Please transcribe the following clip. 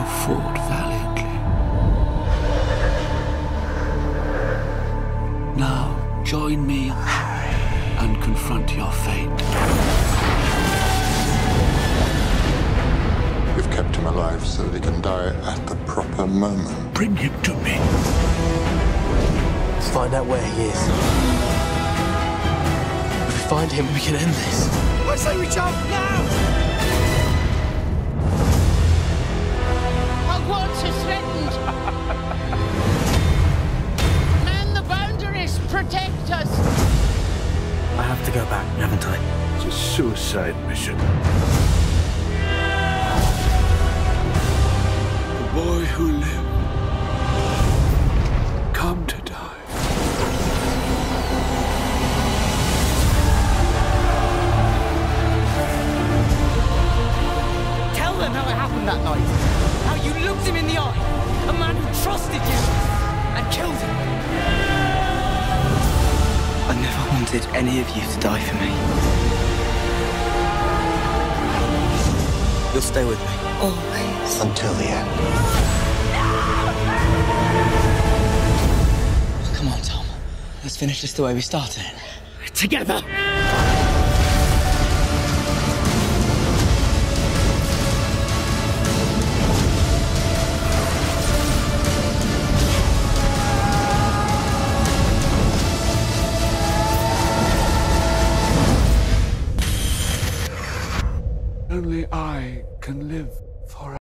have fought valiantly. Now, join me and confront your fate. You've kept him alive so that he can die at the proper moment. Bring him to me. Let's find out where he is If we find him, we can end this. I say we jump now! Have to go back, haven't I? It's a suicide mission. The boy who lived, come to die. Tell them how it happened that night. How you looked him in the eye. A man who trusted you and killed him. Wanted any of you to die for me. You'll stay with me. Always. Until the end. Come on, Tom. Let's finish this the way we started. Together. Only I can live forever.